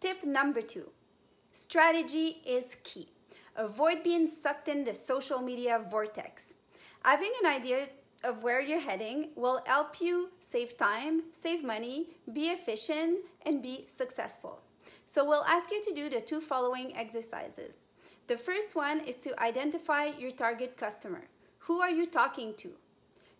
Tip number two, strategy is key. Avoid being sucked in the social media vortex. Having an idea of where you're heading will help you save time, save money, be efficient, and be successful. So we'll ask you to do the two following exercises. The first one is to identify your target customer. Who are you talking to?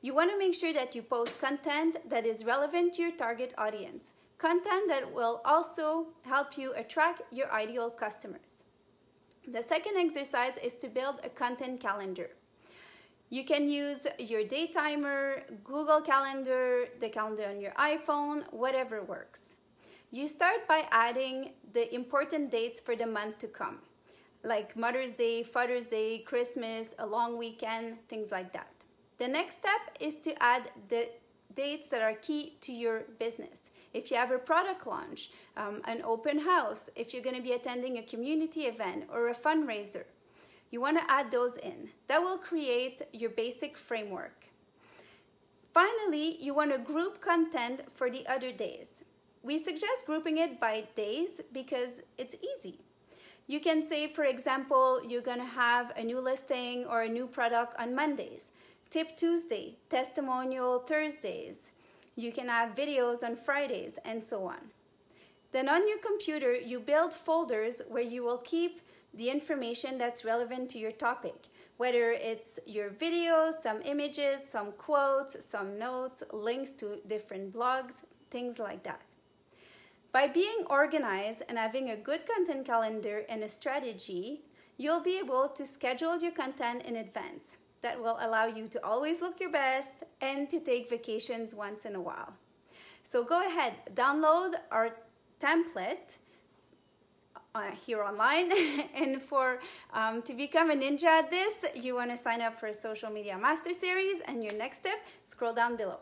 You want to make sure that you post content that is relevant to your target audience, content that will also help you attract your ideal customers. The second exercise is to build a content calendar. You can use your day timer, Google Calendar, the calendar on your iPhone, whatever works. You start by adding the important dates for the month to come, like Mother's Day, Father's Day, Christmas, a long weekend, things like that. The next step is to add the dates that are key to your business. If you have a product launch, um, an open house, if you're going to be attending a community event or a fundraiser, you want to add those in. That will create your basic framework. Finally, you want to group content for the other days. We suggest grouping it by days because it's easy. You can say, for example, you're going to have a new listing or a new product on Mondays, Tip Tuesday, Testimonial Thursdays. You can have videos on Fridays and so on. Then on your computer, you build folders where you will keep the information that's relevant to your topic, whether it's your videos, some images, some quotes, some notes, links to different blogs, things like that. By being organized and having a good content calendar and a strategy, you'll be able to schedule your content in advance. That will allow you to always look your best and to take vacations once in a while. So go ahead, download our template uh, here online. and for um, to become a ninja at this, you want to sign up for a social media master series. And your next step, scroll down below.